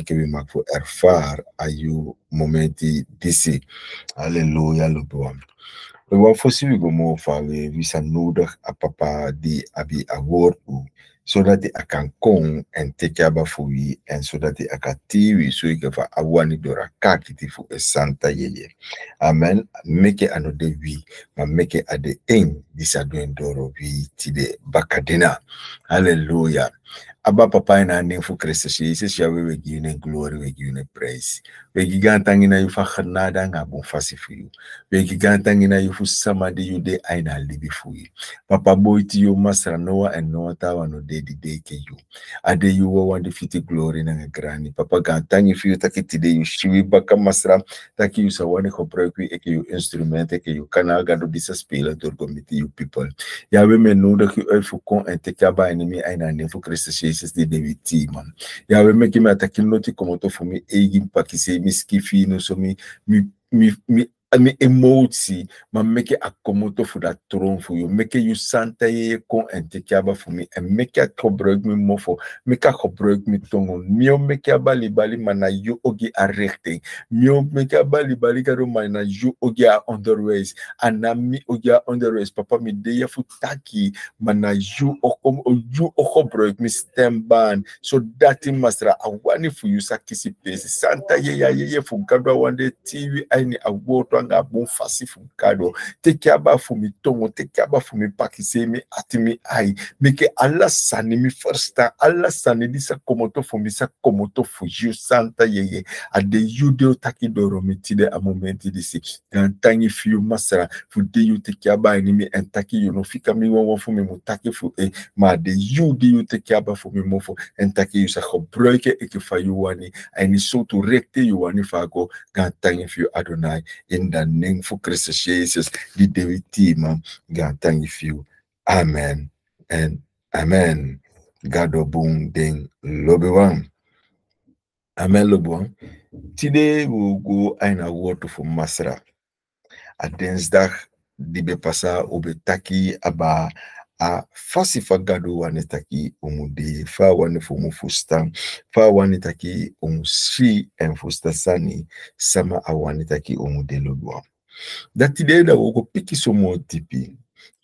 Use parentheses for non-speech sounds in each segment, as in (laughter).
que Bimaku ervaren aan je momenti di sì Halleluja, lobwam. Lobwam fosi we vi fawe, we zijn nodig a papa di abbi a woord u, zodat die akan kong en tekaba fuwi, en zodat die akatiwi suike fa awani dora kakiti fu e santa yeye. Amen. Meke ano de vi ma meke ade in di doen doro wi tide bacadena Halleluja. Abba papa ina ning fu Christus Jesus ya we give you glory we give you praise. We gigantangi na yu fa genade nga bon fasi fu you. We gigantangi na yu fu sama de yu de aina libi fu you. Papa boy ti yu masra noa and noa tawa no de di de ke you. Ade yu wa wande fiti glory na grani papa gantangi fu you taki ti de yu shiwi baka masra taki yu sa wani ko prekwi eke yu instrument eke yu kana gado disa spela dorgo miti you people. Ya we me nodig yu uit fu kon en te kaba enemi aina ning fu Christus c'est the David man. Ya we make him attacking not to come out of me, Egin Pakise, so mi emotie, maar meke akkomoto voor dat troon voor je. Meke je santa je kon en te kaba voor me. En meke het gebruik me mofo. Meke gebruik me tongo. Mio meke bali bali maar na you ogi a richting. Mio meke bali bali karo maar na you ogi a underways. En na mi ogi a underways. Papa mi de je voor taki. Maar na you okom you o gebruik me stembaan. Zodat die masra awani voor you sakisi place. Santa ye ya ye ye voor gadwa wande TV aini awoto anga bon fasi fu kado teki aba fu mi tongo teki aba fu mi pakise mi ati mi ai meke ala sani mi firsta ala sani di sa komoto fu mi sa komoto fu you santa yeye ade yude taki doro mi tide a momenti di si. Dan tangi fiu masara fu de yu teki aba ni mi en taki yu no. Fika mi won fu mi mu taki fu e ma de yu de yu teki aba fu mi mo fu en taki yu sa gebruike ik fa yu wani. En so to rekte yu wani fago gan tangi fiu adonai. In the name of Christus Jesus, die David team, God thank you. Amen and amen. God obung ding lobewan. Amen lobewan. Today we'll go in a word for Masra. A dinsdag die be passa obe taki aba a fasi fagado umu umudi fa wanifu mufusta fa si en enfusta sani sama a awanitaki umudelo dati de da wogo piki somo tipi.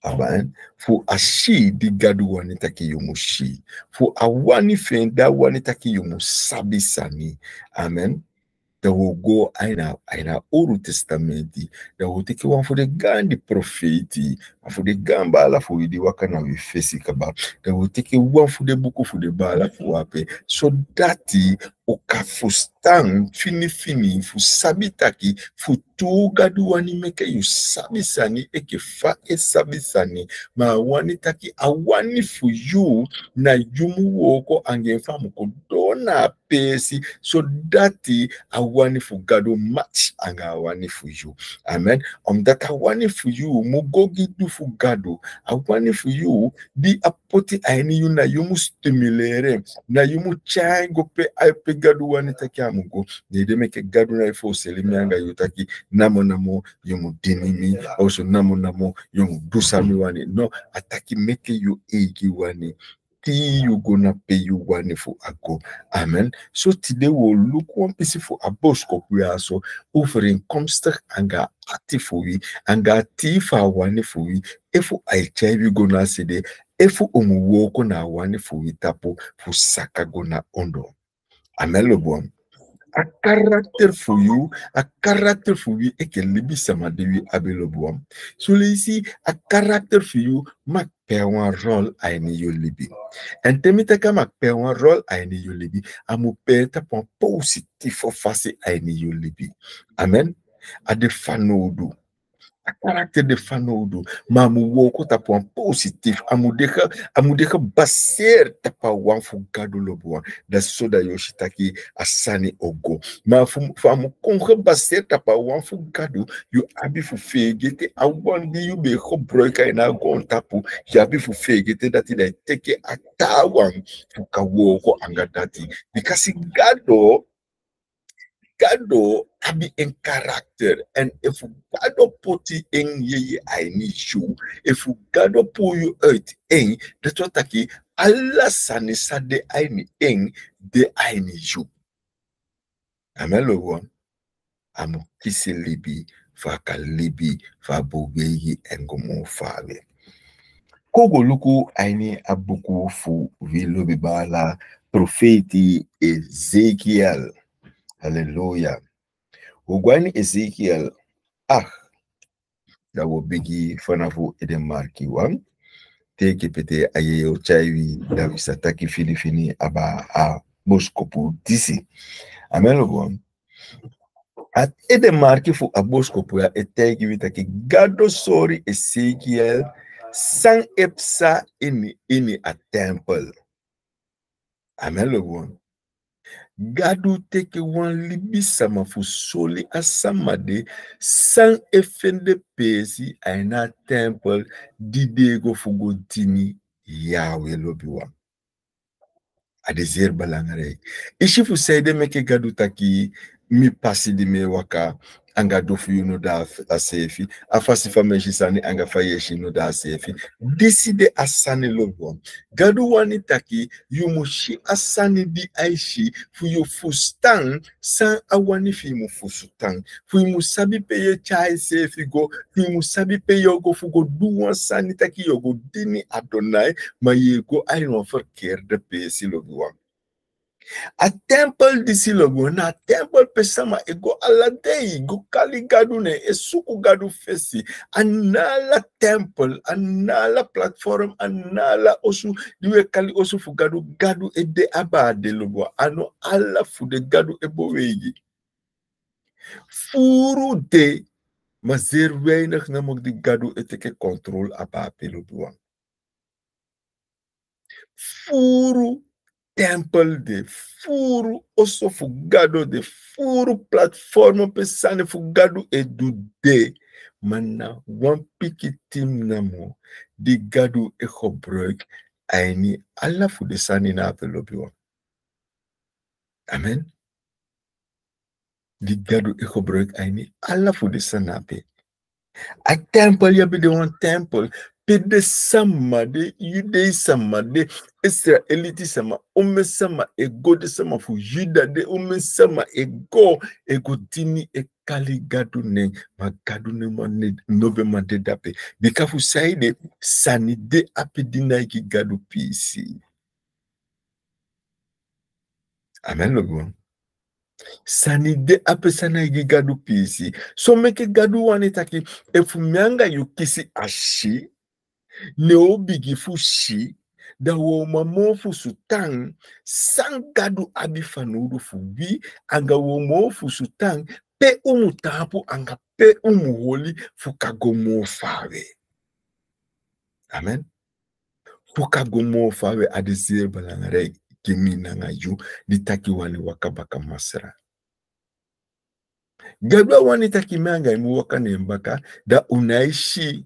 Ah, Aban eh, a si di gado wanitaki yomu si fo awani fen da wanitaki yomu sabi sani. Amen. Da wo go aina aina oru testamenti da wo teke wan fo de gandi profeti wan fo de gamba ala fo yidi waka na we fesi kaba. Da wo teke wan fo de buku fo de ba ala fo wape. So dati o ka fo stan fini fini fo sabi taki fo tu gadu wani meke yu sabi sani eke fa e ma wani taki a wani fo yu na yumu woko ange famu ko dona pesi. So dati a wani fo gado match anga wani fo yu. Amen. Omdat a wani fo yu mo gogi du fo gado a wani fo yu di poti ainiyu na yu yumustimulere na yu yumuchango pe gadu wani taki amugo gadu na ifo selimianga yutaki namo namo yu yumudinimi also namo namo yu yumudusami wani no ataki meke yu igi wani ti yu gonna pay yu wani for a. Amen. So today we'll look one piece for a boss copia so offering comstock and anga ati for we and ga tea for one for we if I tell gonna say efu omuwoko na awani fuwitapo fusakago na ondo. Amelobwa a caractère fuyu bon. a caractère fuyu eke libi samadewi abelobwa sulisi a caractère bon. fuyu mak pewan rol aini yo libi. Entemite ka mak pewan rol aini yo libi amu peta pon positifo fasi aini yo libi. Amen. Ade fanodu Karakter de fanodu. Ma amu woko ta pon positif. Amu deka, amu deka baser ta pa wan fu gado lobuan. Da soda yoshitaki asani ogo. Ma fu, fu amu konge baser ta pa wan fu gado, yu abi fu fegete, a wan di yu be ko broika ina gon tapu, yu abi fu fegete dati da teke atawan fu ka woko anga dati. Because gado, gado abi in character, en if gado poti in ye I need you. If gado pull you uit in dat wat taki alla sani sade I need in de I need you. Amen lo wan amu kisi libi fa ka libi fa bogegi engomo fawe kogo luku aini abuku fu vilo bibala profeti Ezekiel hallelujah. Ugwani Ezekiel ah da wo bigi fanafu eden marki wan teke pete ayeyo chaiwi da wisataki filifini aba a boskopu disi. Amen lo wan at ede marki fu a boskopu ya etegi witaki gado sori Ezekiel san epsa ini ini a temple. Amen lo wan gadu teke wan libi sama fu soli asama de san efende pesi aina temple didego fugo dini yawe lobi wan ade zer balangare ishi fu seide meke gadu taki mi pasi di me waka anga dofu yuno da asefi afasi fameshi sani anga fa fayeshi no da asefi deside asani lobo. Gadu wani taki yumushi asani di aishi fu yu fustan san awani fi mu fusutan fu mu sabi peye chai sefi go fu mu sabi peye go fu go duwan sani taki yogo dini adonai ma yego ayron fer kerde pesi lobo a temple disi logo na temple pesama ego aladei go kali gadu ne esuku gadu fesi. Anala temple anala platform anala osu diwe kali osu fu gadu gadu ede abade logo. Ano ala fu de gadu ebo wegi furu de maar zeer weinig namelijk die gadu eteke controle abape logo. Furu temple de furu oso fugado de furu platform pesane fugado edude mana wan piki tim namo di gadu e gebruik aini alla fu de sani na pelopi wan amen. Di gadu e gebruik aini alla fu de sanape a temple bi de wan temple pede sama de yude sama de israeliti sama ome sama egode sama fu yuda de ome sama ego e, e, e kali gadu ne ma gadu ne ma ne nobe ma de dape. De kafu sai de sani de ape dina ki gadu pisi amen logo bon. sani de ape sana ki gadu pisi so meke gadu wani taki efu mianga yu kisi ashi ne obigifu shi da womamofu sutan sangadu fu bi anga womofu sutan pe umutapu anga pe umuholi fukagomofawe. Amen. Fukagomofawe adezie balangare kimi nanga yu ditaki wani wakabaka masra gadwa wani taki manga imu waka nembaka da unaishi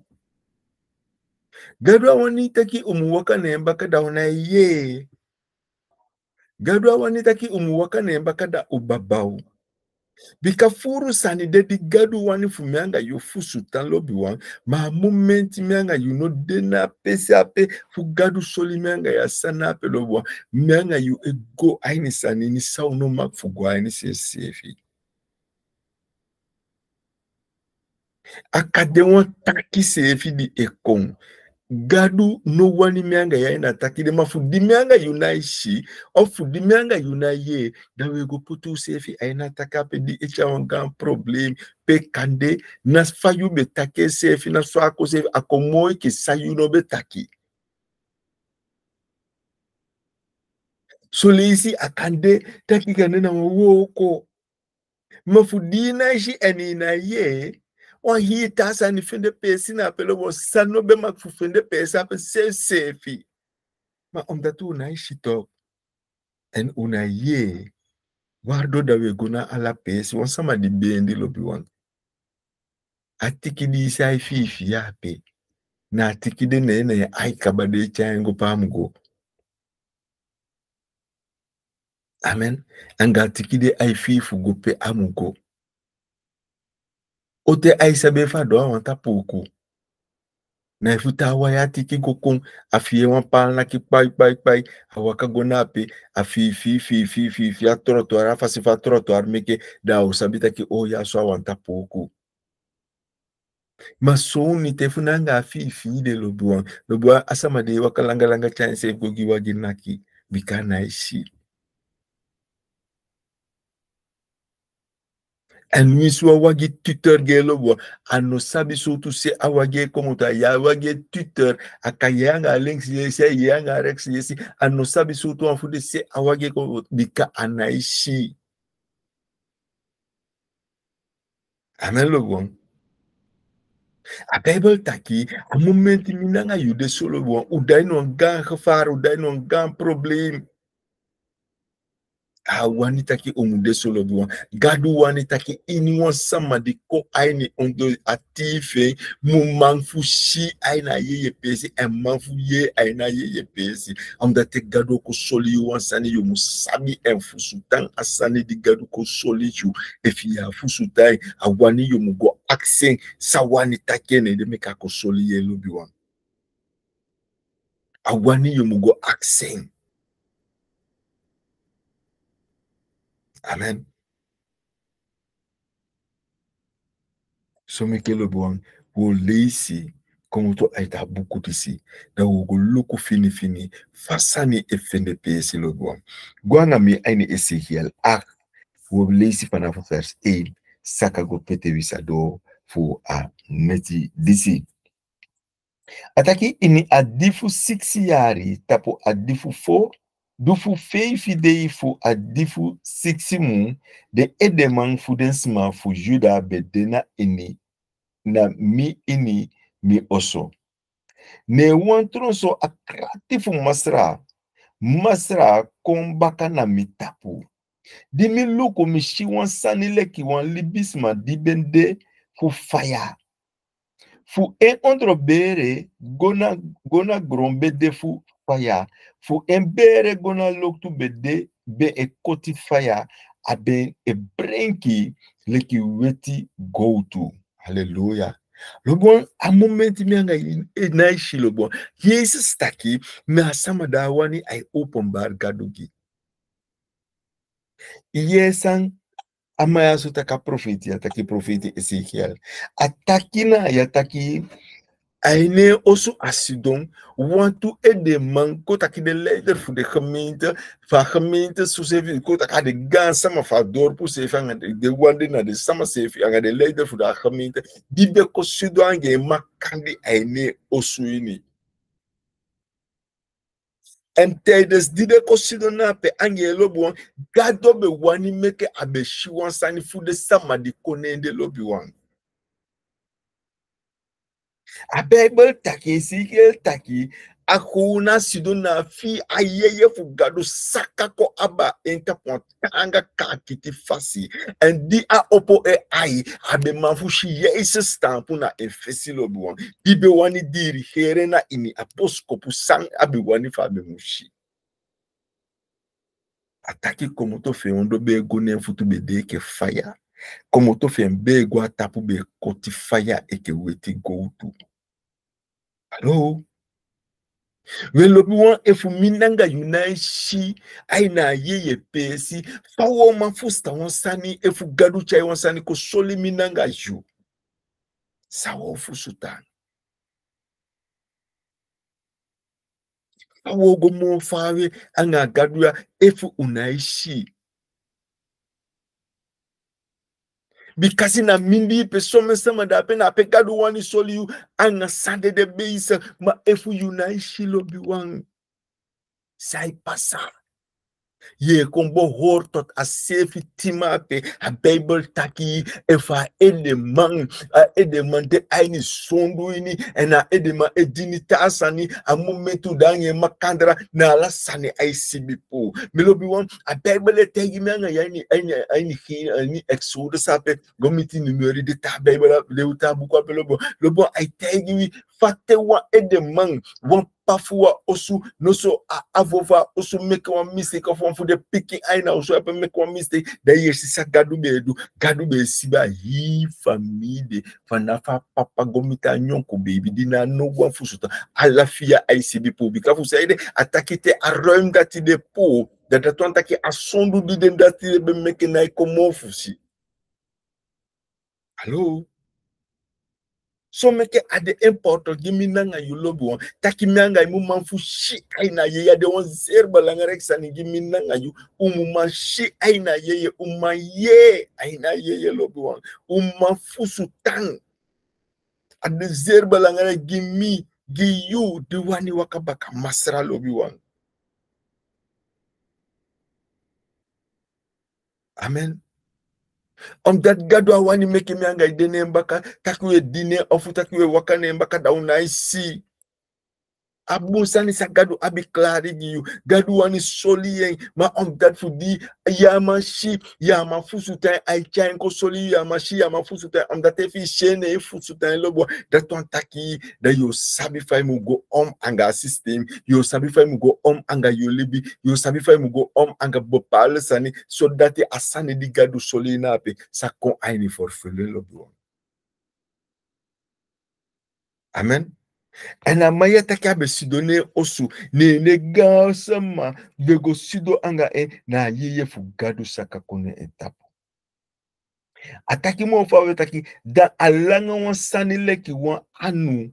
gadwa wani taki umuwaka nemba kada unaye gadwa wani taki umuwaka nemba kada ubabau. Bikafuru sani dedi gadu wani fu mianga yo fusu tan lobi wan ma momenti mianga yu no dena pese ape. Fu gadu soli mianga ya sana ape lobi wan mianga e ego aini sani ni sau no mak fu go aini a sefi akade wan taki sefi di ekong gadu nowani mianga yaye na takide. Mafudi mianga yunaishi ofudi mianga yunaye dawego putu sefi aina takape di echa wangan problem pe kande na fayu be take sefi na swako sefi akomoi ke sayuno be taki. Soleisi akande taki kande na woko. Mafudi naishi eni na ye ɔhene taasa ne fende pesi na apɛlɛ wɔ sa no bɛma fu fende pesi apɛ seeseefi ma ɔmdatu unaishi tɔ ɛn unayie wardo dawe guna ala pesi. Wɔn sama di bendi lobi wɔn atiki di isa ifiifi ya ape na atiki de na ɛna aikaba de kyan go pam go amen. Anga atiki de aifiifu go pe amu go. ote aisabefa do awanta poko na e ifuta waya tiki kokon afie wan palna ki pai pai pai awaka gonape afi fi fi fi fi fi atroto ara fasi fa troto armeke da usabita ki oh, oya so awanta poko ma soni te funanga afi fi de lobuan lobuan asama de waka langa langa chance gogi wagi naki bikana ishi e en so awage tuteur ge lobo. Ano sabi so tu se awage como ta ya awage tuteur. Akayanga links yesi yanga rex yesi. Ano sabi so tu afude se awage ko bika anaishi. Amen lobo. A bible taki a moment minanga yude solo bo udai no gan udai no gan probleem wani taki omude solo buwa gadu wani taki ini wan sama di ko aini ondo atife mu manfu shi aina ye ye pesi. En manfu ye aina ye ye pesi. Omdat te gadu ko soli wan sani yo musabi en fusutan asani di gadu ko soli yu. Efi ya fusutai awani yo mugo aksen. Sawani takene de meka ko soli ye lobi wan. Awani yo mugo aksen Amen. Some ke lo buang wo leisi como to aita buku disi da wo go loko fini fini fasani e fende pesi lo buang. Guanga mi aini Ezekiel ak wo leisi pana vers 8 saka go pete wisado fu a neti disi. Ataki ini adifu 6 yari tapo adifu 4 dufu fei fidei fu adifu siksimu de edeman fu densma fu juda bedena ini na mi ini mi oso. Ne wantronso akrati fu masra masra kon baka na mi tapu. di mi luku mi shi wan sanile ki wan libisma di bende fu faya. Fu e ondro bere gona gona grombe de fu faya. Fu embere gona loktu bede be e koti faya abe e brenki leki weti go to hallelujah. Lobon a momenti mi anga na ishi lobon. Yesu staki me asama da wani ai open bar gadogi yesan ama ya so taka profeti ataki profeti ezekiel. Atakina ya taki Hij also Asidon want to aid de man Kotaki de leider voor de gemeente, van gemeente Sosevi Kotaki de gaan samen van dorp Sosevi en de wanden naar de Samasevi en de leider voor de gemeente, die beko Sudan en Makandi Aine Osuini. En tijdens die beko pe ape Angelo Bon, Gado be wani meke abe shiwan sani voor de Samadikone in de lobby. Abia ibel take si ibel take akuna sidona fi ayeye fugado sakako aba enta pontanga kakiti fasi. Ndi a opo e ai abe mafushi yeise stampu na efesi lobi wan. Bibe wani diri here na ini aposkopu san abe wani fa abe mushi. Ataki komoto fe ondo be gone futu be deke fire Como tofyembegwa tapube kotifaya go goutu. Hello? velopi wọn efumi nanga yuna eshi aina yeye pesi fawo ma fusta wọn sani efu gadu chai wọn sani ko soli mi nanga yu sawo fusutan fawo gomo fawe anga gadu ya efu unaishi shi bikasi na mindi pe some sama da pe na pe gadu wani soli yu. Anga sande de beisa ma efu yu na ishilo bi wan sai pasa ye kombo hoor tot a sefi tima pe a bible taki efa ede man a ede man de aini sondu ini en a ede man edini tasani a momentu dange makandra na la sani ai sibipo melobi wan a bible tegi me anga yani aini aini hin aini exodus ape gomiti numeri de ta bible le uta buko ape lobo. Ai tegi wi fate wa ede man wan pafua osu no so avova osu make one mistake of one for the picking aina osu epe make one mistake da yesi sa gadu be edu gadu be siba hi famide fanafa papa gomita nyonko baby dina no one fusuta alafia ICB po bikafu saide atakite aroim dati de po data to antaki asondu di den dati be make na ikomofusi Hello so meke ade importo gimi nanga yulobi won taki nanga imu manfu shi aina ye ya de won zerba langa reksa ni gimi nanga yu. Umu man shi aina ye ye uma ye aina ye ye lobi won uma fusu tang. Ade zerba langa gimi gi yu di wani wakabaka masra lobi won amen omdat gado awani meke mianga idene mbaka takuye dine ofu takuye wakane mbaka dauna isi abusani sa gado abi klari giyu gado wani soli yen ma om dat fu di yama shi yama fusu tan ai chain ko soli yama shi yama fusu tan om dat fi shene e fusu tan lobo. Dat ton taki da yo sabi fay mu go om anga system yo sabi fay mu go om anga yo libi yo sabi fay mu go om anga bopal sani so dat asani di gado soli na pe sa kon aini for fele lobo. Amen anamaya take abesidone osu ne ne gaansma nene gasama begosido anga e na yeye fugado saka kone etapo ataki mo fa ataki da alanga wan sani leki wan anu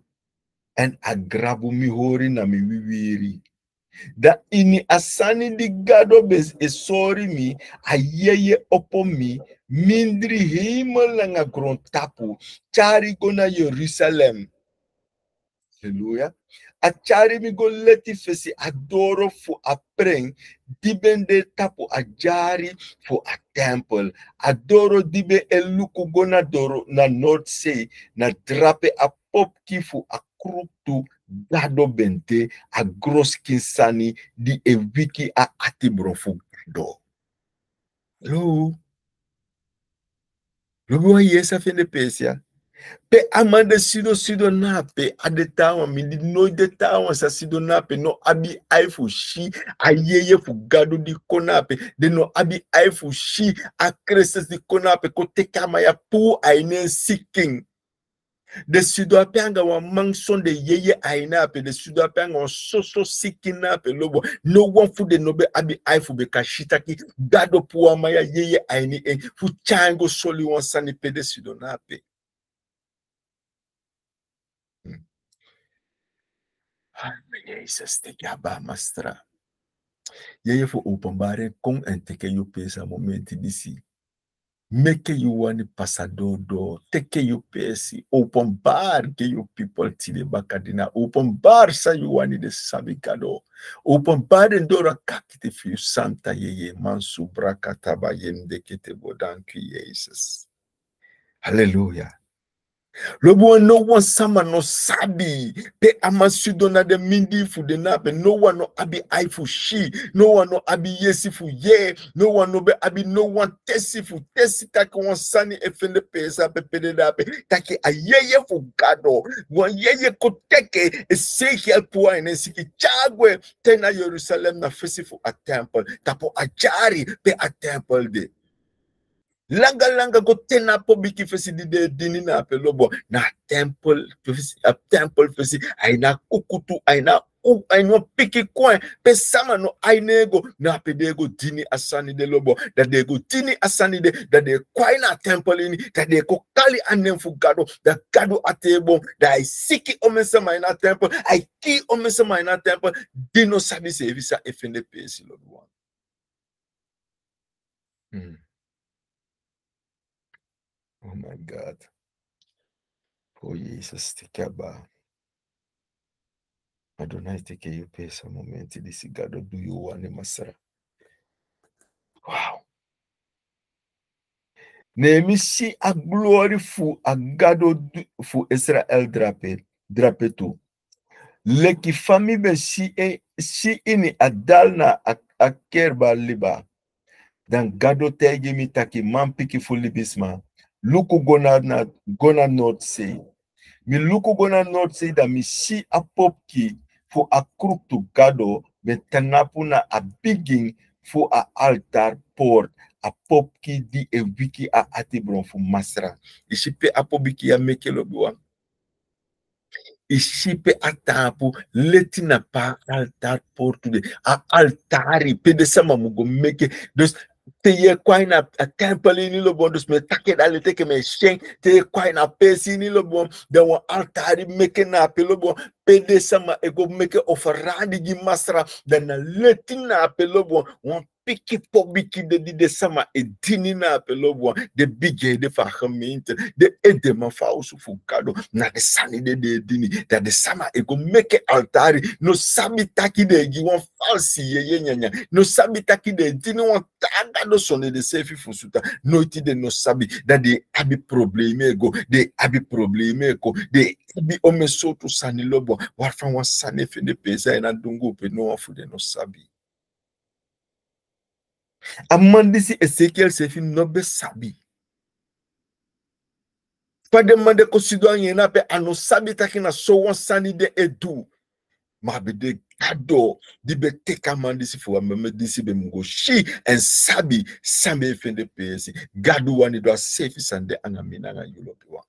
en agravo mi hori na mi wiwiri da ini asani di gado ben e sori mi a ayeye opo mi mindri himelanga grontapo chari kona Yerusalem. Hallelujah. Achari mi go leti fesi adoro fu apreng dibende tapo ajari fu a temple. Adoro dibe eluku go na doro na north sea na drape a popki fu a kruptu gado bente a gros kinsani di e wiki a atibro fu gado. Hello. Lobo wa yesa fende pesia. mpe amande sido sido na ape ade ta awan mi di no de ta awan sa sido na ape no abi aye fu shi ayeye fu gado di ko na ape de no abi aye fu shi akreses di ko na ape koteke ama ya pu aine seeking de sido ape anga wan manson de yeye aine ape de sido ape anga wan soso seeking na ape lobo. No wan fu de no be abi aye fu be ka shitaki gado pu ama ya yeye aine en fu tyango soli wan sani pe de sido na ape Jezus, te gaba mastra. Yeye fo openbare kon en teke you pesa momenti disi. Meke you wani pasado do, teke you pesi, openbar ke you people ti de bakadina, openbar sa you wani de sabikado, openbar en dora kakite fi santa yeye mansu brakataba yende kete bodanki Jesus. Hallelujah. No one sama no sabi. Pe amasudo na de mindi fu de na pe. No one no abi ai fu shi no one no abi yesi fu ye. No one no be abi no one tesi fu. Tesi taki wan sani efende pe sa pe pe de da pe. Taki ayeye fu gado. Wan yeye ko teke ezekiel pu ai ne siki chagwe. Tena jerusalem na fesi fu a temple. Tapo ajari pe a temple de langa langa go tena po biki fesi di de dini na pe lobo na temple fesi a temple fesi aina kukutu aina u aina piki coin pe sama no ainego na pe dego dini asani de lobo. Da dego dini asani de da de kwai na temple ini da de ko kali anem fu gado da gado atebo da i siki omesema ina temple i ki omesema ina temple. Dino sabi service efende pesi lobo. Hmm. Oh my God. Oh Jesus, take aba. Adonai take you pesa momenti disi gado do you want masara. Wow. Nemi si a glory fu a du, fu Israel drape drape tu. Leki fami be si e si ini adal na a, a liba. Dan gado tegi mi taki man piki libisma. Luku gona na gona not say mi luku gona not say that mi si a pop ki fu a kruk tu gado be tanapu na a bigin fu a altar port a popki di e wiki a atibron fu masra. Ishipe a pobiki ya mekelo biwa ishipe a tapu leti na pa altar portude a altari pede sama mugo meke. Dus te ye kwai na a temple ni lo bon dus me take dale teke me shen te ye kwai na pesi ni lo bon. De wa altari meke na pe lo bon. Pede sama ego meke ofaradi gi masra. Dan na leti na pe lo bon. Wan piki pobiki de di de sama e dini na pelo bwa de bige de fa gemeente de edema fa usu fukado na de sani de de dini da de sama e go meke altari. No sabi taki de gi wan falsi ye ye nyanya no sabi taki de dini wan taga do sone de sefi fusuta no iti de no sabi. Da de abi probleme go de abi probleme ko de abi ome sotu sani lobo warfa wan sani fe de pesa na dungu pe no wan fu de no sabi Amman disi Ezekiel se fi nobe sabi. Fa demande ko sidwanyen na pe ano sabi takina so wansani de edu. Mabe de kado dibe teka man disi fwa meme disi be mungo shi en sabi sambe efende peyesi. Gadu wani dwa sefi sande anamina nga yulopi wan.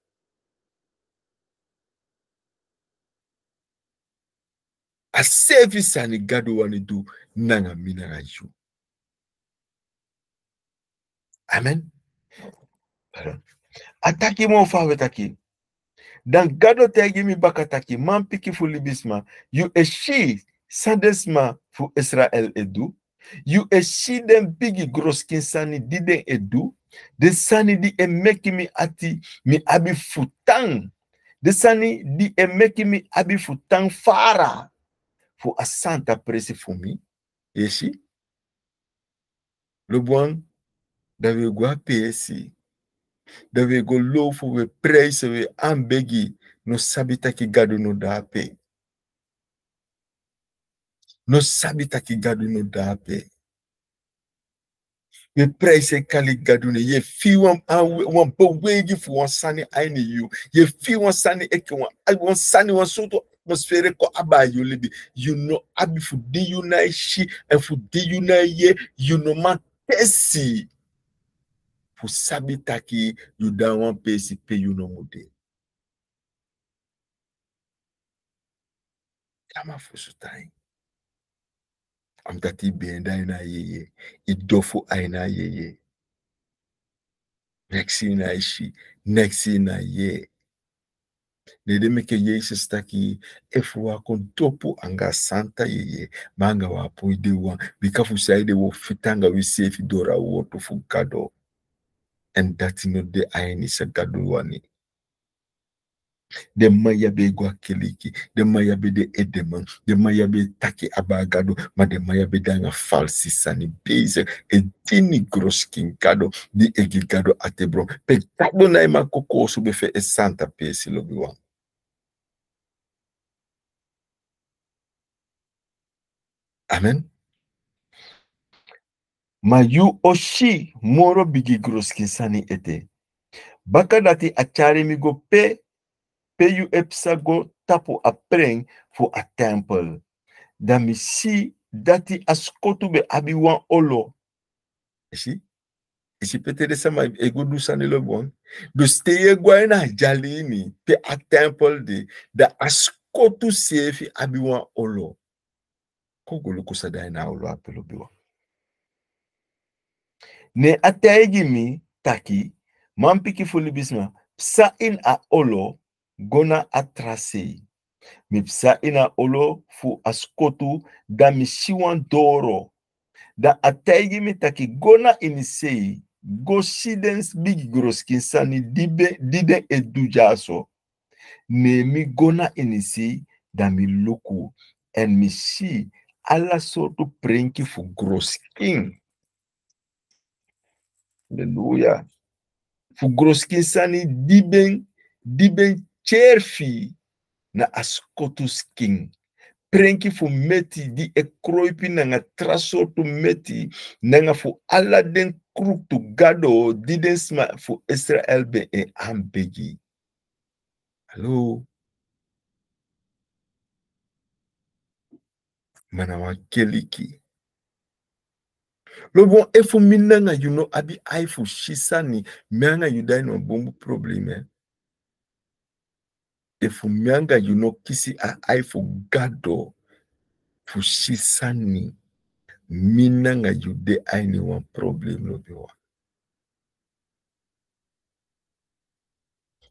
A sefi sani gadu wani du nanga mina nga yulopi. Amen. Ataki mo fawe taki. Dan gado tegi mi baka man piki fu libisma. You e shi sandesma fu Israel edu. You e shi den bigi groskin sani diden edu. De sani di e meki mi ati mi abi futang. De sani di e meki mi abi futang fara. Fu asanta presi fu mi. Eshi. Le bon dat we go apesi dat we go lofu we praise we ambegi no sabita ki gadu no dape no sabita ki gadu no dape we praise kali gadu ne ye fi wan wan bo wegi fu wan sani aini you. Ye fi wan sani eke wan wan sani wan soto atmosfere ko aba you libi. You know abi fu di you na shi e fu di you na ye you know ma tesi pou sabitaki yu danwan pe si pe yu non mwode. Kama fosutayi. Amtati benda ina yeye, idofu aina yeye. Neksi ina ishi, neksi ina ye. Nede meke ye sestaki, efu wakon topu anga santa yeye, manga wapu ide wan, bikafu saide wo fitanga wisefi dora wotu fukado. ɛndati no de ayɛ ne sɛ gadoani dema ya be gwa keliki dema ya be de edema dema ya be taki abagado ma dema ya be danga falsi sani beze edini groskin gado di egigado atebro pe gado na ema koko osu befe e santa pesi lobi wan amen? ma yu oshi moro bigi groski sani ete. Baka dati bakadati acharimi go pe pe yu epsa go tapu apreng fu a temple. Dami si dati askotu be abi wan olo. Esi esi pete de sama ego du sani lo bon. Do steye gwa ina jalini pe a temple de da askotu sefi abi wan olo. Kogolo kusa da ina olo apelo biwa Ne ategi mi taki mampiki fuli bisma psa in a olo gona atrase. Mi psa in a olo fu askotu da mi shiwan doro. Da ategi mi taki gona inisei go shidens big groskin sani dibe dide edujaso. Ne mi gona inisi da mi luku en mi shi alla soortu prenki fu groskin. Haleluya. Fugroskin diben diben cherfi na askotuskin. Prenki fu meti di e kroipi nanga traso tu meti nanga fu ala den kruk tu gado di den sma fu Israel ben en ambegi. Hallo. Manawa keliki. Lobo efo minanga you know abi aifu shisani mianga you dai no bombu probleme eh? efo mianga you know kisi a aifu gado fu shisani minanga you de aini wan problem lobi wa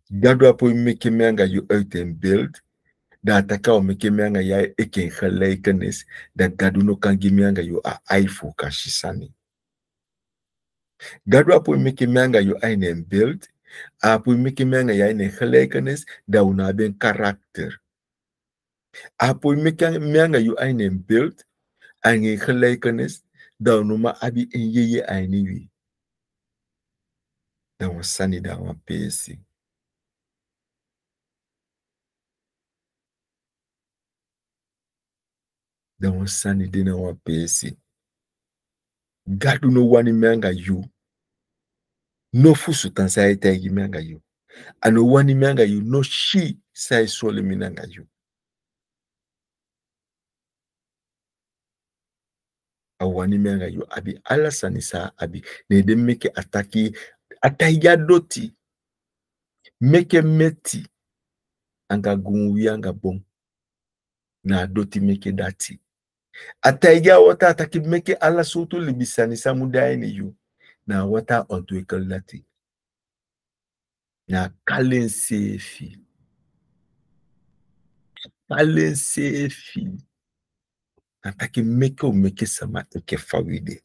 gado apo meke mianga you uit en beeld da ta kawo meke mianga ya e ikin khala ikanis e da gadu no kan gi gimianga yo a aifu kashisani gadu apo mike mianga yo aine build apo mike mianga ya aine khala ikanis e da una ben karakter apo mike mianga yo aine build aine khala ikanis da no unuma abi enyeye ainiwi da wansani da wanpesi they want sanity, they want peace. God no one menga you. No fusu tansai tegi menga you. Ano wani menga you. No she sai sole yu you. awani menga yu abi ala sanisa abi nede meke ataki ataiga doti meke meti anga gunwi anga bon na doti meke dati Ataiga wata atakimeke ala soto libisani samudaye ni yu. Na wata odwekal lati. Na kalen sefi. Kalen sefi. Atakimeke umeke samata ke fawide.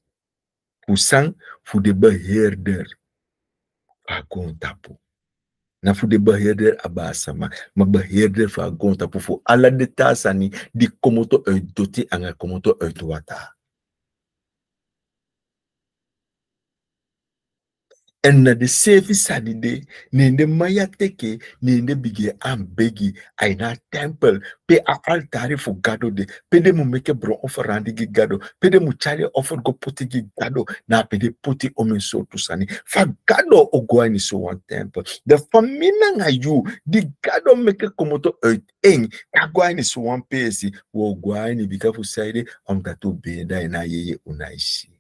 Kusan fudeba herder. Fakon tapo. Na fu de beheerder aba sama ma beheerder fa gontapo fu ala de tasani di komoto uit doti anga komoto uit wata en na de sefi sadide nende maya teke nende bige an begi aina temple. Pe a altari fu gado de. Pe de mu meke bron offerandi gi gado. Pe de mu chari offer go puti gi gado. Na pe de puti omen so tu sani fa gado o go so one temple. De famina nga you di gado meke komoto uit en ka so one pesi. Wo go ani bika fu saide om gato be da ina yeye unaishi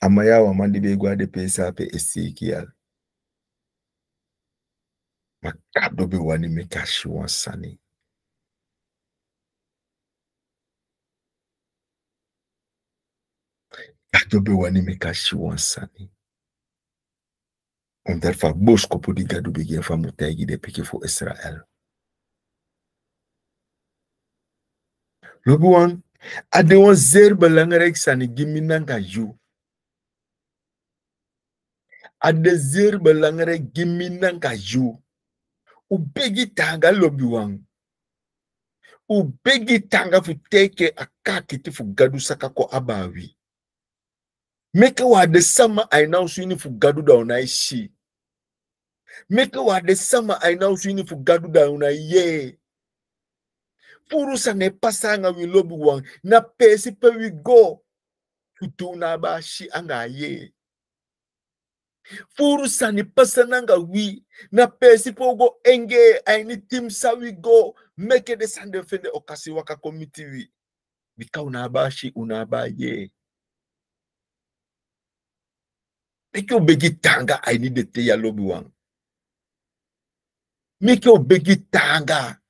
amayawa mandibe gwade pesa ape Ezekiel makadobe wani mekashi wansani kadobe wani mekashi wansani on darfa bosko podi gadobe gen fa mutegi de peke fo Israel. Lobu wan ade wan zeer belangrijk sani giminanga yu. Ade zeer belangrijk giminanga you u begi tanga lobi wan u begi tanga fu teke akaki ti fu gadu saka ko abawi. Meke wa de sama aina usini fu gadu da una ishi meke wa de sama aina usini fu gadu da una ye furusa ne pasanga wi lobi wan na pesi pe wi go futu na ba shi anga ye furusa ni pasananga wi. Na pesi pogo enge aini tim sawi go. Meke de sande fende okasi waka komiti wi. Bika unabashi unabaye meke obegi tanga aini de te ya lobi wang. Meke obegi tanga.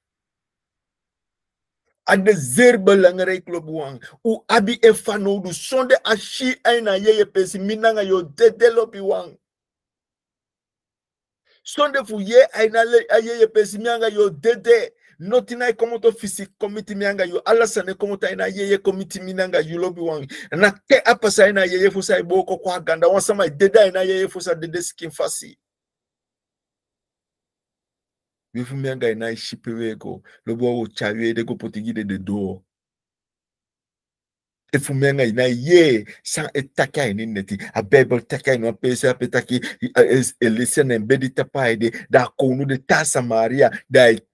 Ade zeer belangrijk lobi wang. U abi e fanodu sonde ashi aina yeye pesi minanga yo dede lobi wang sondefu ye ainale ayeye pesi mianga yo dede noti na ye kɔngɔ to fisi kɔmiti mianga yo. Ala sane kɔngɔ ta ina yeye kɔmiti minanga yo lobi wang. Na kɛ apasa ina yeye fusa i b'o kɔkɔ aganda wasama i deda ina yeye fusa dede skin fasi. Wifu mianga ina i shipewe ko lobi wawo chawe de ko potigi de de doɔ mianga ina ye san etaka ini neti. A bible taka ina pese apetaki elise na embedi tapa ide da konu de ta samaria da po ai ko ai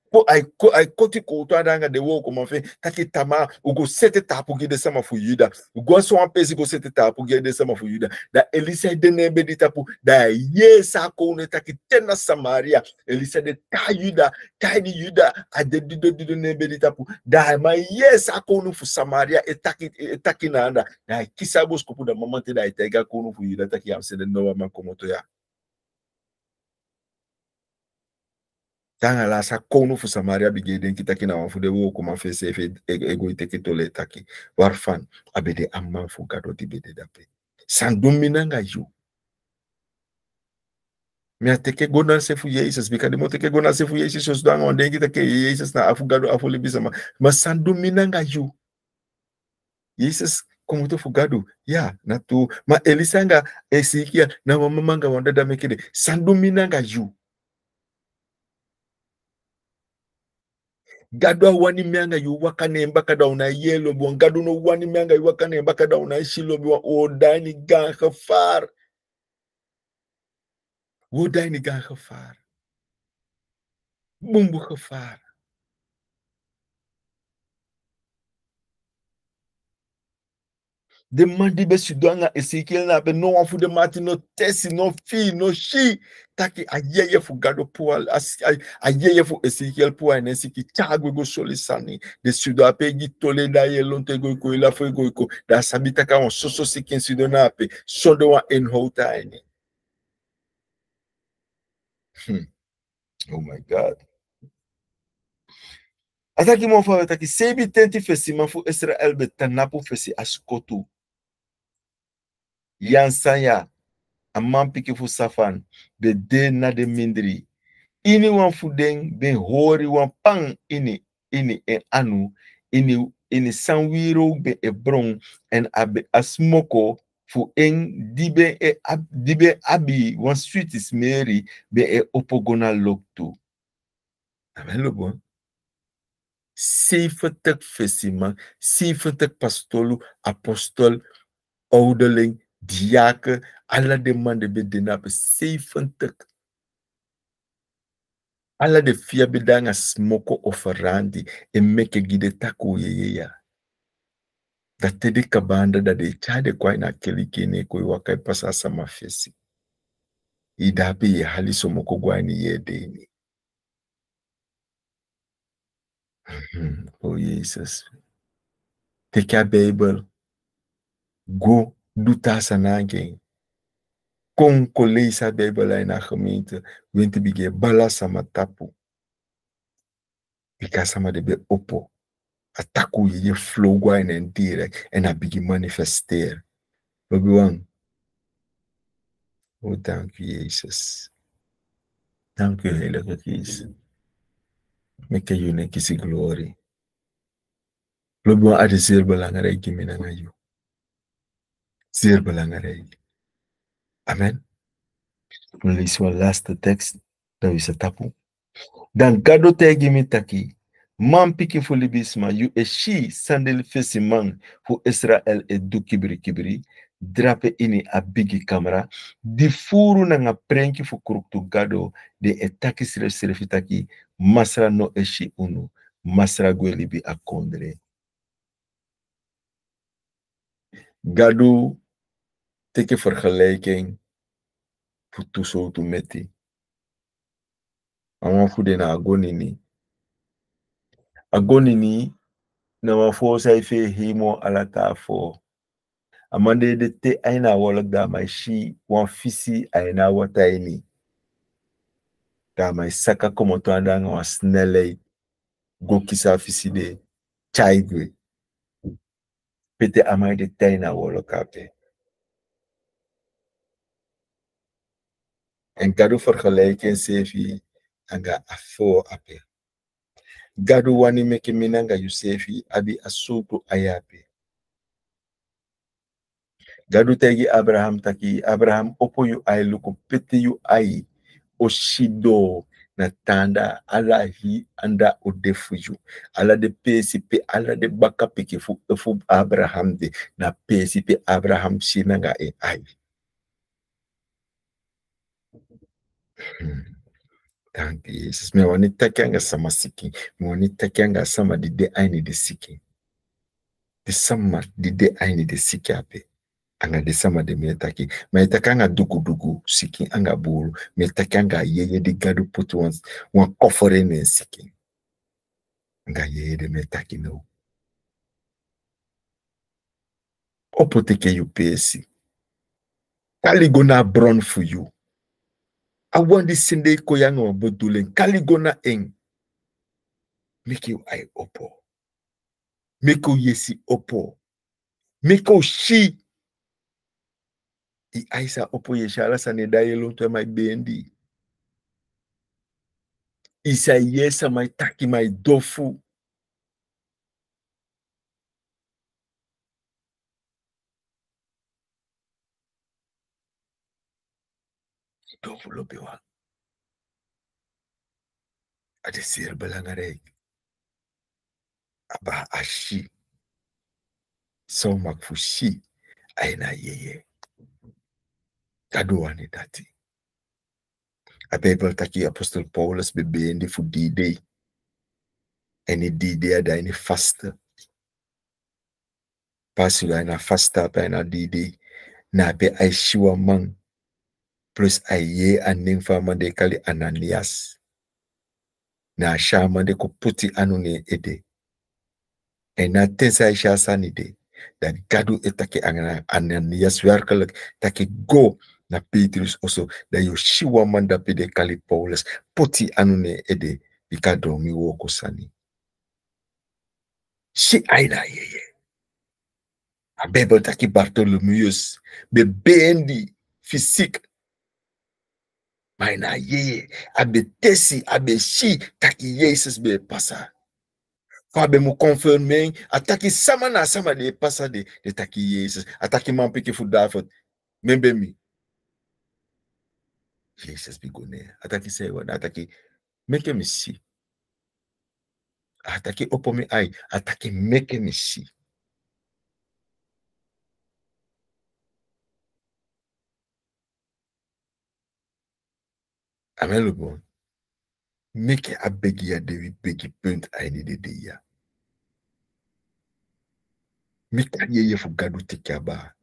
koti ko to adanga de wo ko ma fe taki tama ugo sete tapu gi de sama fu yuda. Ugo so an pesi go sete tapu gi de sama fu yuda. Da elisa de ne be di tapu da yesa ko ne taki tena samaria. Elisa de ta yuda ta ni yuda a de di do di ne be di tapu. Da ma yesa ko no fu samaria e taki e taki na anda. Da kisa bo skopu da mamante da itega ko no fu yuda taki am se de no ma komoto ya tanga ala so akonu fu samaria abi gi e den kitaki na wan fu de woko man fu ese efe ego iteki tolo e taki. Wari fan abi de aman fu gado ti be dape san du mi nanga yu mi ateke go na se bika de mo teke go na se fu jesus so dan on den kitaki jesus na afu gado afu libi sama ma san du mi nanga yu jesus como ya na tu ma elisanga esikia ya, na mama manga wanda da mekede sandu minanga yu gado wani mianga yu wakane mbaka da una yelo bo gado no wani mianga yu wakane mbaka da una shilo bo o oh, dani gan gevaar wo oh, dani gan gevaar bumbu gevaar de man di be sudanga ezekiel na be no wan fu de mati no tesi no fi no shi taki ayeye fu gado po ayeye fu ezekiel po ene siki chagwe go soli sani. De sudo ape gi tole da ye lonte go ko ila fu go ko da sabita ka on soso sikin sudo na ape. Sodo wa en hota ene hmm. oh my god. Ataki mo fa ataki sebi tenti fesi man fu israel be tanapu fesi askotu yan sanya amman piki fu safan be de na de mindri. Ini wan fu den, be hori wan pan ini ini e anu ini ini sanwiro be e bron en abe asmoko fu en dibe e ab, dibe abi wan sweetis mary be e opogona loktu amen lo bon. Seyfetek fesiman, seyfetek pastolu, apostol, oudeling, diaken, alla de man de bedena be 70. Alla de fia bedanga smoko offerandi e meke gide taku ye ya. Da tedi kabanda da de chade kwa ina kelike ne koi wakai pasa sama fesi. Idabe ye hali somoko gwani ye deni. oh Jesus. Take your Bible. Go Duta Sanagem. Concolei Sabeba bala na Ramenta, Vente bala sama Tapu. Picasama de Opo. Ataku ye flow guain en direct en a bigi manifester. Babuang. Oh, dank u, Jezus. Dank u, Heilige Geest. Meke jullie kisi glorie. Lobuang ada zeer belangrijk in mijn zir balagnaraiky. Amen. Liswa lasta texte tawisa tapu. Dan gado tegi e mitaki man piki e fulibisma yu eshi sandeli fesi man fu israel e du kibri, drape ini abigi kamera di furu nanga prenki fu kuruktu gado de e taki siref sirefi taki. Masra no eshi unu. Masra gue libi akondre. kondre. Gado teke vergelijking putu so tu meti. Awan fude na agonini. Agonini na wafo sai fe himo alata fo. Amande de te aina wolok da mai shi wan fisi aina wata ini. Da mai saka komo to andanga snelle go kisa fisi de chaigwe. Pete amai de taina wolok En gado vergelijken sefi anga afo ape. Gadu wani meke minanga yusefi abi asutu ayape. Gadu tegi Abraham taki Abraham opo yu ai luku pete yu ai oshido na tanda ala hi anda o odefu yu. Ala de pesi pe ala de baka peke fu, fu Abraham de na pesi pe Abraham sinanga e ai. Thank (clears throat) you, ah, Jesus. Me wani take anga sama seeking. Me wani take anga sama the de I need the seeking. The sama the de I need the seeking ape. Anga de sama de me taki. Me take anga dugu dugu seeking anga buru. Me take anga ye ye the gadu put once one offering and seeking. Anga ye ye me taki no. Opoteke you pay Kali Kaligona brown for you. I want this Sunday koyanga wabodulen. Kali gonna eng. Make you eye opo. You yesi opo. Make you she. I aisa opo yeshala sane dayelo to my bendi. Isa yesa my taki my dofu. Dofu lobe wan. Ade sir belangrijk. Aba ashi. So mak fushi. Aina yeye. Kado wani dati. A Bijbel taki apostel Paulus bebeende fu die day. En die die day da in vaste. Pasu da na fasta pa na die day. Na be ai shiwa man. Plus aye aning fa man de kali Ananias. Na sha man de ko puti anu ne ede. En na tensa sha sanide. Dat gadu etake Ananias werkelijk taki go na Petrus also dat yo shiwa man da pede kali Paulus puti anu ne ede bika domi woko sani. Si aina yeye. A Bijbel taki Bartholomeus be bendi fysiek maina yeye abetesi abeshi taki yesus be pasa. Fa abe mu confirmen ataki sama na sama de pasa de de taki yesus ataki man piki fu david men be mi. Jesus bi gone. Ataki se wa ataki meke mi si ataki opo mi ai ataki meke mi si Amen lubon. Make a begi ya de begi punt aini de de ya. Mika ye ye fu gadu tiki aba.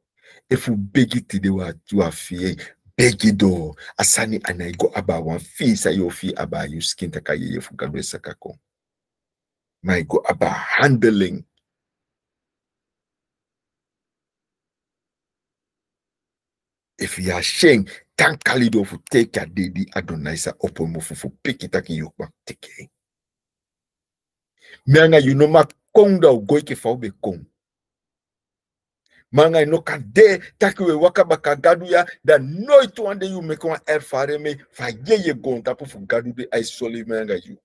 Efu begi ti de wa tu afie. Begi do. Asani anaigo aba wan fi sa yo fi aba you skin taka ye fu gadu esaka kon. My go aba handling. If you are shame, thank Kalido for take your daddy Adonaisa open mo for pick it aki yok bak teke. Mianga you know ma kong da goi fa be kong. Manga no kan de we waka baka gadu ya da nooit wande you kon erfare me fa ye ye gon tapu fu gadu de isole manga you.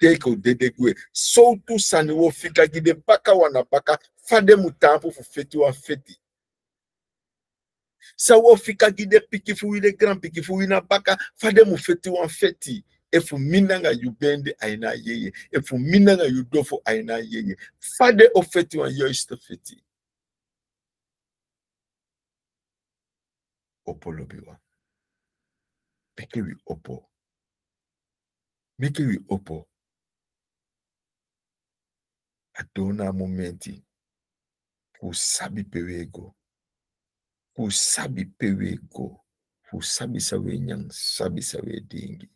Take o dede gwe. So tu sani wo fika gide baka wana baka fade mutampu fu feti wa feti. Sa wo fika gide piki fu wile gran piki fu wina baka fade mu feti wan feti. Efu minanga yu bende aina yeye efu minanga yu dofo aina yeye. Fade o feti wan yo isto feti. Opo lobi wan peki wi opo. Meki wi opo. Adona momenti ku sabi pewe go husabi pe weko husabisa wenyansabisa wedingi.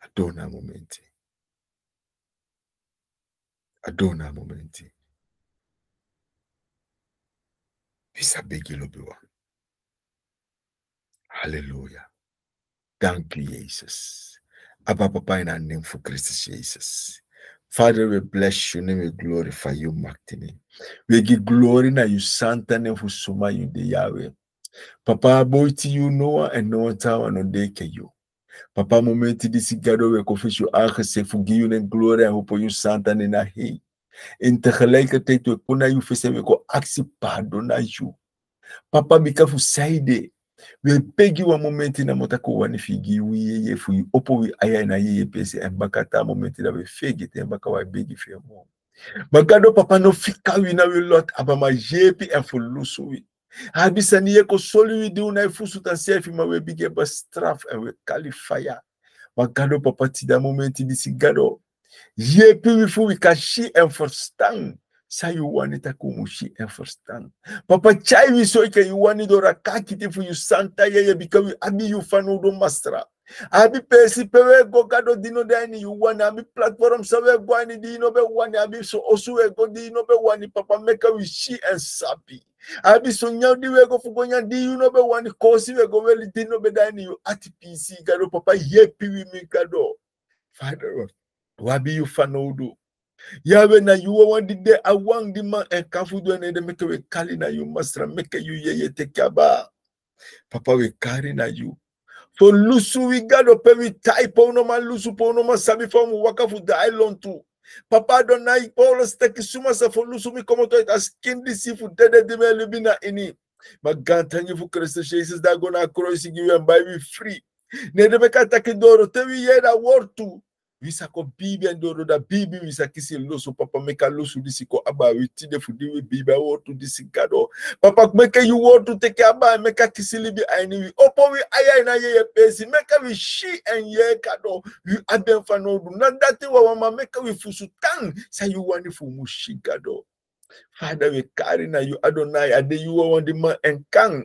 Adona momenti adona momenti bisabegelobewa haleluya thank you jesus. Aba papa ina our fu for jesus. Father, we bless you name, we glorify you, Martini. We give glory na you, Santa name for Suma you, the Yahweh. Papa, boy to you, Noah, and no tower, no day can you. Papa, momenti disi gado we confess you aangezegd voor you en gloria en hoop you, Santa name na heen. En tegelijkertijd we kunnen you face we ko actie pardon na you. Papa, bika fu saide. We pegi wa momenti na motako wani figi wi ye fu opo wi aya na ye ye pesi en bakata momenti na we fegi te en baka wa begi fe mo. Magado papa no fika wi na wi lot aba ma jepi en fu lusu wi. Abisa ni yeko soli wi di una ifusu ta sefi ma we bige ba straf en we kalifaya. Ma gado papa ti da momenti di gado. jepi pi wi fu wi kashi en verstaan. Sa yu wani ta kumu shi en verstaan. Papa chai wi so ike yu wani do rakaki ti fu yu santa ye ye bika wi abi yu fanu do mastra. Abi pesi pewe go gado dino dani yu wani abi platform sa we gwani di no be wani abi so osu we go di no be wani papa meka wi shi en sapi. Abi so nyawdi we go fugo nyandi you no be wani kosi we go weli di no be dani you ati PC gado papa yepi wi mi gado. Father, wabi you fanodo. Yawe na you want the day I want the man eh, and kafudu and the make we kali na you masra make you ye ye take ba. Papa we carry na you. So lusu we gado pe we type on no man lusu po no man sabi from waka fu the island too. Papa Donai Paulo steki suma sa fo lusumi como to as kindi si fu dede de me libina ini. Maganta fu Christ Jesus da go na cross give and buy we free. Ne de beka taki doro te wi ye da word to. Visa ko bibi and doro da bibi visa kisi loso papa meka loso disi ko aba wi tide fu di wi bibi word to disi gado. Papa meka you word to take aba meka kisi libi aini wi. Opo wi aya na ye ye pesi meka wi shi and ye kado. Wi aben fa no du. Na dati wa mama meka wi fusu tang sa you wani fu mushi gado. Father, we carry na you Adonai, ade you want the man and kang.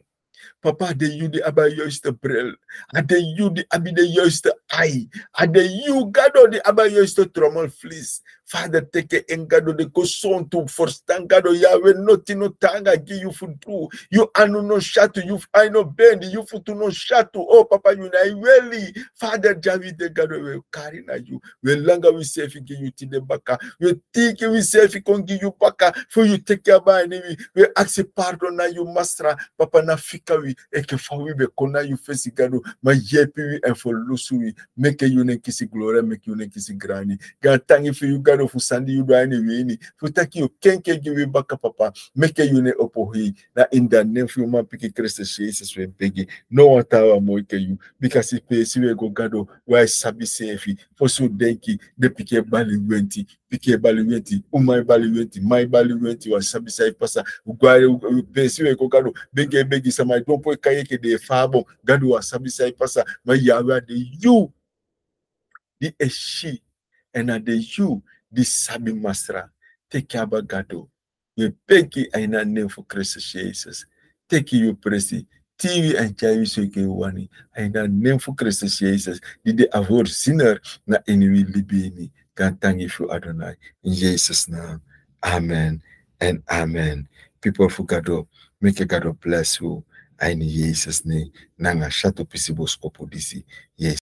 Papa, ade you the aba yoiste brel. Ade you the abi the yoiste ai. Ade you gado the aba trommel fleece. Father, take it and gado the koson to first gado oh, Yahweh noti no tanga for do. You anu no shatu, you I no bend, you futu no shatu. Oh, Papa, you na really. Father, Javi the gado we carry na you. We langa we say give you the baka. We think we if can give you baka for you take care by enemy. We ask pardon na you master. Papa na fika we eke fa we be kona you face gado. Oh. Ma yepi we and for lusu we make you ne kisi glory, make you ne kisi. God thank you for you gado for sandi you do any we For take you kenke give you baka papa. Make you ne opohi. Na in the name your man piki Christ Jesus we begi. No one tawa mo ike you because if pay si we go gado oh, why sabi sefi for so denki de pike bali wenti pike bali wenti umai bali wenti my bali wenti wa sabi sai pasa ugware pay si we go gado oh, bege begi sama don po kaye ke de fabo gado wa sabi sai pasa ma yawa de you the eshi and at the you the sabi masra take care about gado we beg you in the name for Christ Jesus take you praise TV and Chai Suke Wani, in the name for Christ Jesus, did they avoid sinner na enemy libini. God thank you for Adonai. In Jesus' name, Amen and Amen. People for God, make a God bless you. In Jesus' name, nanga shato pisibo skopo disi. Yes.